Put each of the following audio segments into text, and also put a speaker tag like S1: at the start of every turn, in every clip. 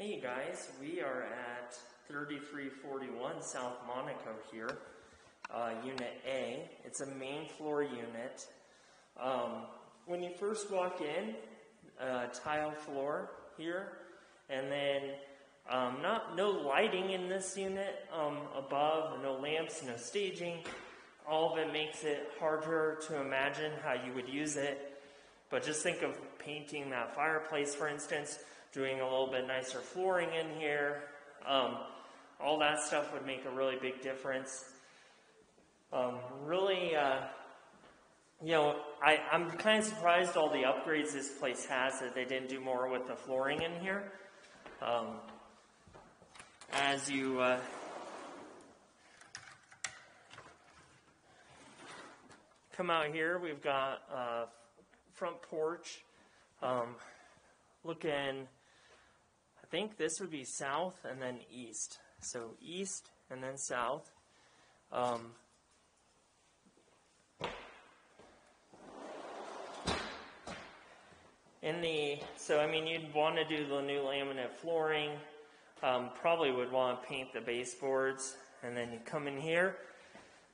S1: Hey guys, we are at 3341 South Monaco here, uh, Unit A. It's a main floor unit. Um, when you first walk in, uh, tile floor here, and then um, not no lighting in this unit um, above, no lamps, no staging. All of it makes it harder to imagine how you would use it. But just think of painting that fireplace, for instance, doing a little bit nicer flooring in here. Um, all that stuff would make a really big difference. Um, really, uh, you know, I, I'm kind of surprised all the upgrades this place has that they didn't do more with the flooring in here. Um, as you uh, come out here, we've got a uh, front porch um, looking, think this would be south and then east. So east and then south. Um, in the, so I mean, you'd want to do the new laminate flooring. Um, probably would want to paint the baseboards. And then you come in here.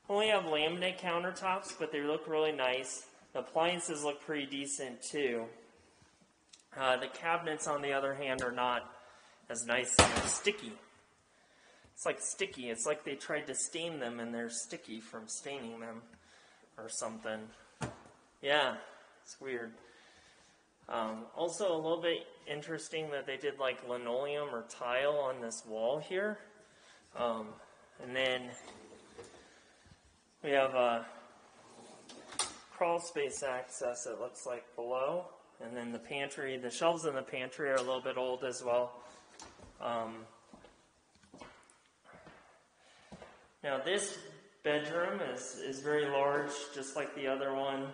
S1: Only have laminate countertops, but they look really nice. The appliances look pretty decent too. Uh, the cabinets, on the other hand, are not as nice. They're sticky. It's like sticky. It's like they tried to stain them and they're sticky from staining them or something. Yeah, it's weird. Um, also, a little bit interesting that they did like linoleum or tile on this wall here. Um, and then we have a crawl space access, it looks like, below. And then the pantry, the shelves in the pantry are a little bit old as well. Um, now, this bedroom is, is very large, just like the other one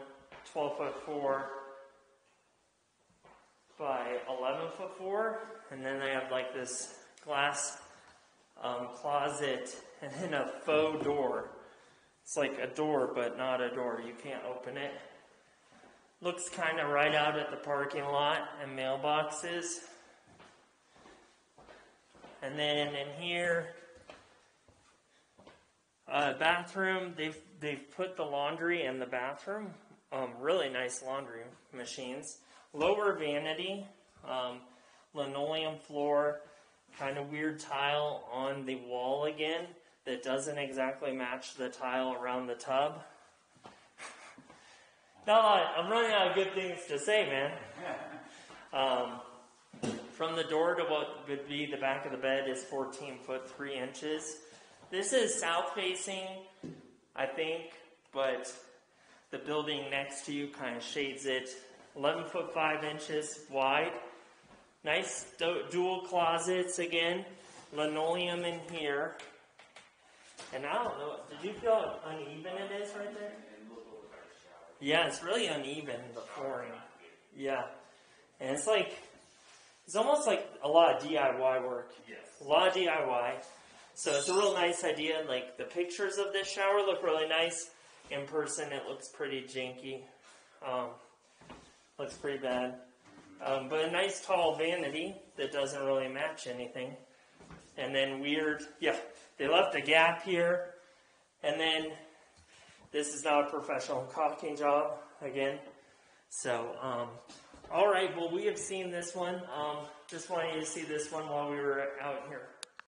S1: 12 foot 4 by 11 foot 4. And then they have like this glass um, closet and then a faux door. It's like a door, but not a door. You can't open it. Looks kind of right out at the parking lot and mailboxes. And then in here, uh, bathroom, they've, they've put the laundry in the bathroom. Um, really nice laundry machines. Lower vanity, um, linoleum floor, kind of weird tile on the wall again that doesn't exactly match the tile around the tub. no, I'm running out of good things to say, man. Um, from the door to what would be the back of the bed is 14 foot 3 inches. This is south facing, I think, but the building next to you kind of shades it. 11 foot 5 inches wide. Nice dual closets again. Linoleum in here. And I don't know, did you feel how uneven it is right there? Yeah, it's really uneven, the flooring. Yeah. And it's like, it's almost like a lot of DIY work.
S2: Yes.
S1: A lot of DIY. So it's a real nice idea. Like the pictures of this shower look really nice. In person, it looks pretty janky. Um, looks pretty bad. Um, but a nice tall vanity that doesn't really match anything. And then weird, yeah, they left a gap here. And then this is not a professional caulking job again. So, um, all right, well, we have seen this one. Um, just wanted you to see this one while we were out here.